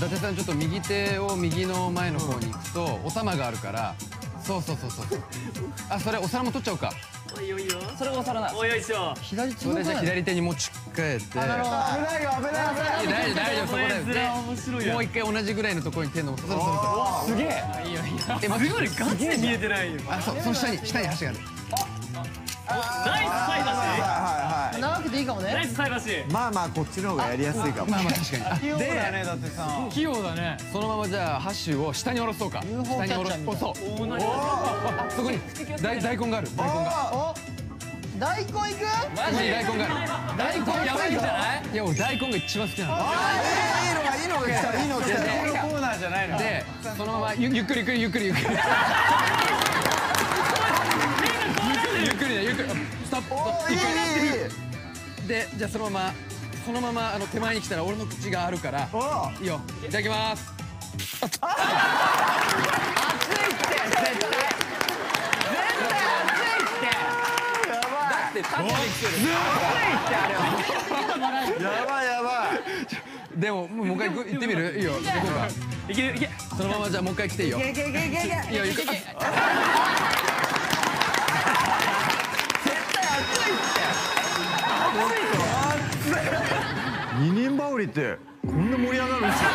伊達さんちょっと右手を右の前の方に行くとお玉があるからそうそうそうそう。あそれお皿も取っちゃおうか。おいおいよそれがお皿なおいよいしょ。左それじゃあ左手に持ち替えて。危ないよ危ないよ危ない。大丈夫大丈夫そこだよこれ面白いやん。もう一回同じぐらいのところに手のそうそうそうすげええ待ってすごいガチで見えてないよ。あそうその下に下に箸があるいいかもね。ナイス菜箸。まあまあこっちの方がやりやすいかも。まあまあ確かに。あいはいねだってさ器用だね。そのままじゃあ箸を下に下ろそうか。下に下ろそう。そこに大大根がある。大根が。お大根いく？ここに大根があ大根やばいんじゃない？るいや俺大根が一番好きなの。いいのがいいのが来た。いいのが来た。このコーナーじゃないのでそのままゆゆっくりゆっくりゆっくりゆっくりゆっくりねゆっくり。ストップおーいいいいいいでじゃあそのままそのままあの手前に来たら俺の口があるからおいいよ。いただきます。やばいやばい。でももう一回行ってみる？いいよ。行こうか。いけるいけそのままじゃあもう一回来ていいよ。いいよ行く二バウリってこんな盛り上がるんですよ